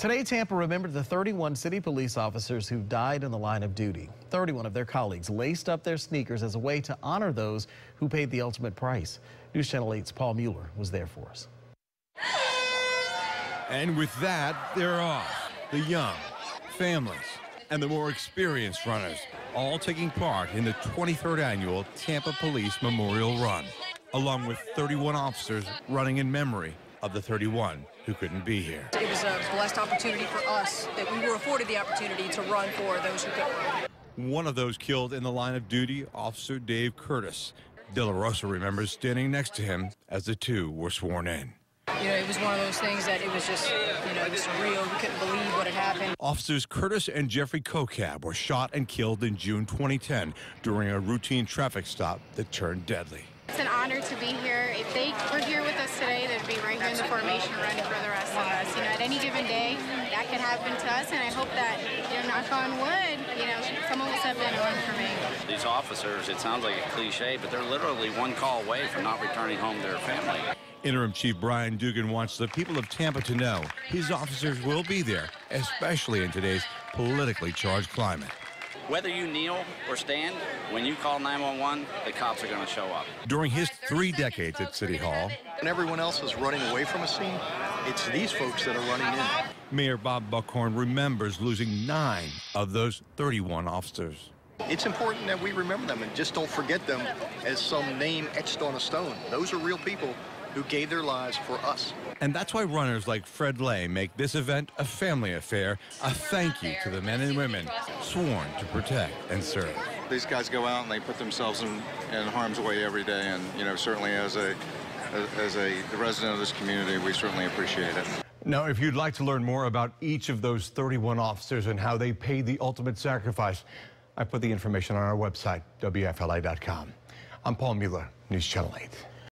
Today, Tampa remembered the 31 city police officers who died in the line of duty. 31 of their colleagues laced up their sneakers as a way to honor those who paid the ultimate price. News Channel 8's Paul Mueller was there for us. And with that, they're off. The young, families, and the more experienced runners, all taking part in the 23rd annual Tampa Police Memorial Run, along with 31 officers running in memory of the 31 who couldn't be here. It was a blessed opportunity for us that we were afforded the opportunity to run for those who couldn't run. One of those killed in the line of duty, Officer Dave Curtis. De La Rosa remembers standing next to him as the two were sworn in. You know, it was one of those things that it was just, you know, it was surreal. We couldn't believe what had happened. Officers Curtis and Jeffrey Kocab were shot and killed in June 2010 during a routine traffic stop that turned deadly. It's an honor to be here. If they were here with us today, they'd be right here in the formation running for the rest of us. You know, at any given day, that could happen to us, and I hope that, you know, knock on wood, you know, someone will step in and run for me. These officers, it sounds like a cliche, but they're literally one call away from not returning home to their family. Interim Chief Brian Dugan wants the people of Tampa to know his officers will be there, especially in today's politically charged climate. Whether you kneel or stand, when you call 911, the cops are going to show up. During his three decades at City Hall, and everyone else is running away from a scene, it's these folks that are running in. Mayor Bob Buckhorn remembers losing nine of those 31 officers. It's important that we remember them and just don't forget them as some name etched on a stone. Those are real people who gave their lives for us. And that's why runners like Fred Lay make this event a family affair, a thank you to the men and women sworn to protect and serve. These guys go out and they put themselves in, in harm's way every day, and you know certainly as a as a resident of this community, we certainly appreciate it. Now, if you'd like to learn more about each of those 31 officers and how they paid the ultimate sacrifice, I put the information on our website, WFLA.com. I'm Paul Mueller, News Channel 8.